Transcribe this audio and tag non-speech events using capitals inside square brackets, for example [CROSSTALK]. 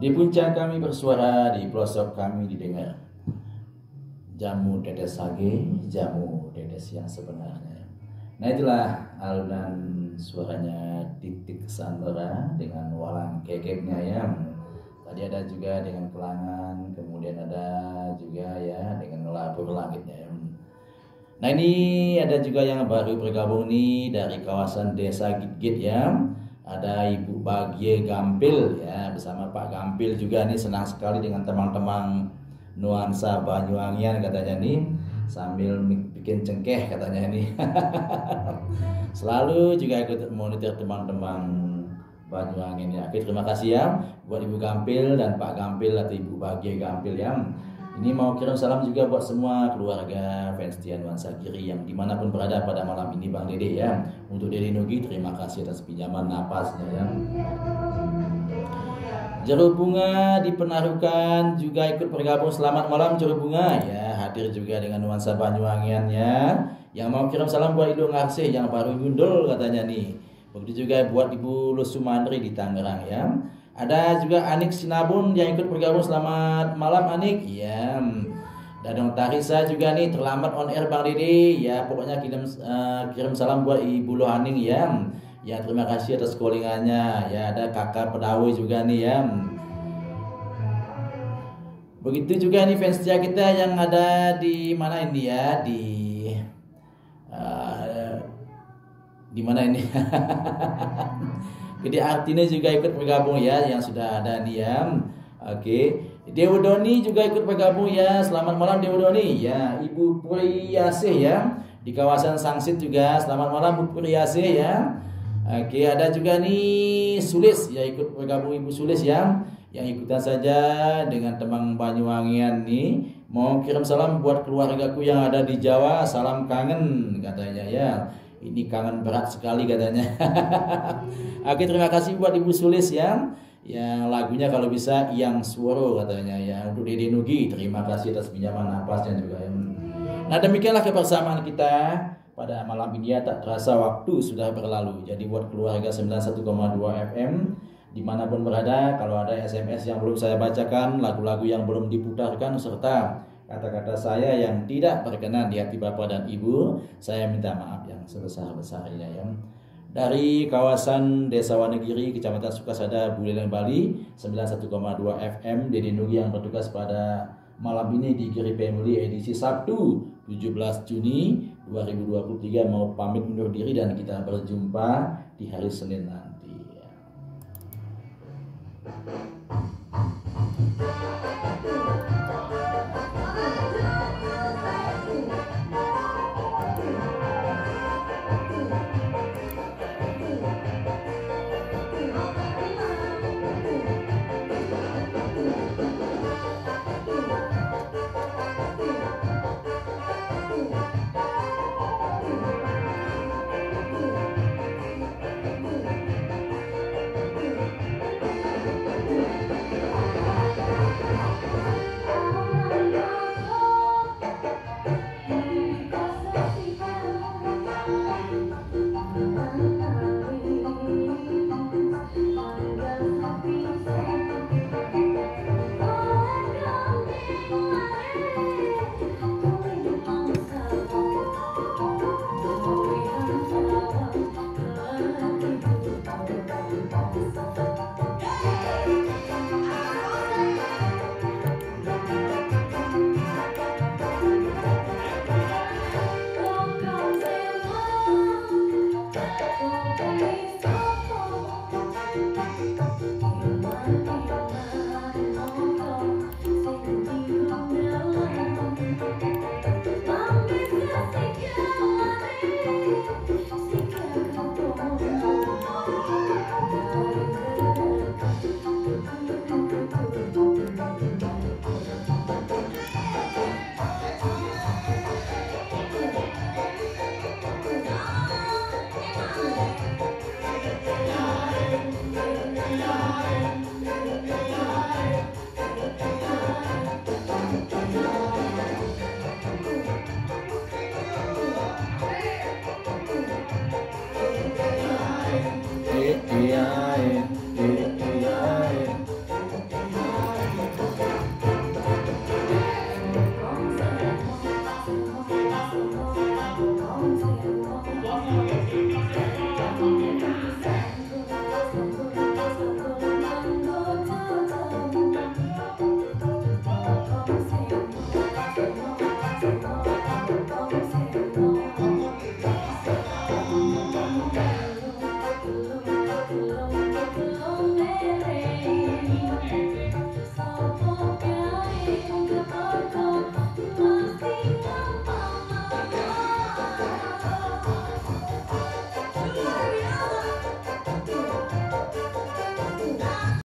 Di puncak kami bersuara, di pelosok kami didengar. Jamu tetes sage, jamu tetes yang sebenarnya. Nah itulah alunan suaranya titik sandera dengan walang kekeknya ya. Tadi ada juga dengan kelangan, kemudian ada juga ya dengan labur langitnya ya. Nah ini ada juga yang baru bergabung nih dari kawasan desa Git-Git ya ada Ibu Bagie Gampil ya bersama Pak Gampil juga nih senang sekali dengan teman-teman nuansa Banyuwangian katanya nih sambil bikin cengkeh katanya nih [LAUGHS] selalu juga ikut monitor teman-teman Banyuwangi ini. Oke, terima kasih ya buat Ibu Gampil dan Pak Gampil atau Ibu Bagie Gampil ya. Ini mau kirim salam juga buat semua keluarga fans Tian Nuansa Kiri yang di mana pun berada pada malam ini Bang Dede ya. Untuk Dede Nugi terima kasih atas pinjaman napasnya ya. Jeruk bunga dipenarukan juga ikut bergabung. Selamat malam jeruk bunga. Ya hadir juga dengan nuansa Banyuwangian ya. Yang mau kirim salam buat Ibu Ngarsih yang baru nyundul katanya nih. Begitu juga buat Ibu Lusumandri di Tangerang ya ada juga Anik Sinabun yang ikut bergabung. Selamat malam Anik. Dan yang Tarisa juga nih terlambat on air Bang Didi. Ya pokoknya kirim uh, kirim salam buat Ibu Lohaning ya. Ya terima kasih atas callingannya. Ya ada kakak pedawai juga nih ya. Begitu juga nih fans kita yang ada di mana ini ya di uh, di mana ini [LAUGHS] Jadi artinya juga ikut bergabung ya yang sudah ada diam. Oke. Dewa Doni juga ikut bergabung ya. Selamat malam Dewa Doni. Ya, Ibu Priyasih ya. Di kawasan Sangsit juga. Selamat malam Bu Priyasih ya. Oke, ada juga nih Sulis ya ikut bergabung Ibu Sulis ya. Yang ikutan saja dengan teman Banyuwangian nih. Mau kirim salam buat keluargaku yang ada di Jawa. Salam kangen katanya ya. Ini kangen berat sekali katanya. [LAUGHS] Oke terima kasih buat Ibu Sulis yang yang lagunya kalau bisa yang suara katanya ya untuk Dede Nugi terima kasih atas pinjaman napasnya juga ya. Nah demikianlah kebersamaan kita pada malam ini ya tak terasa waktu sudah berlalu. Jadi buat keluarga 91,2 FM di mana pun berada kalau ada SMS yang belum saya bacakan lagu-lagu yang belum diputarkan serta kata-kata saya yang tidak berkenan di hati Bapak dan Ibu, saya minta maaf yang sebesar-besarnya ya. Dari kawasan Desa Wanegiri, Kecamatan Sukasada, Buleleng, Bali, 91,2 FM, Dede Nugi yang bertugas pada malam ini di Giri Family edisi Sabtu 17 Juni 2023 mau pamit undur diri dan kita berjumpa di hari Senin nanti. 等等。